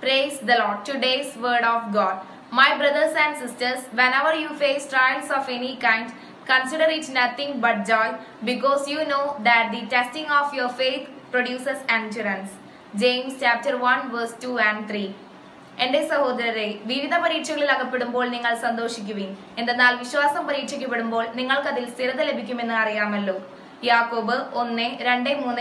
Praise the Lord. Today's word of God. My brothers and sisters, whenever you face trials of any kind, consider it nothing but joy because you know that the testing of your faith produces endurance. James chapter 1 verse 2 and 3. എന്റെ സഹോദരരെ വിവിധ പരീക്ഷകളിൽ അകപ്പെടുമ്പോൾ നിങ്ങൾ സന്തോഷിക്കുവിൻ എന്തെന്നാൽ വിശ്വാസം പരീക്ഷിക്കപ്പെടുമ്പോൾ നിങ്ങൾക്കതിൽ സ്ഥിരത ലഭിക്കുമെന്ന് അറിയാമല്ലോ യാക്കോബ് ഒന്ന് രണ്ട് മൂന്ന്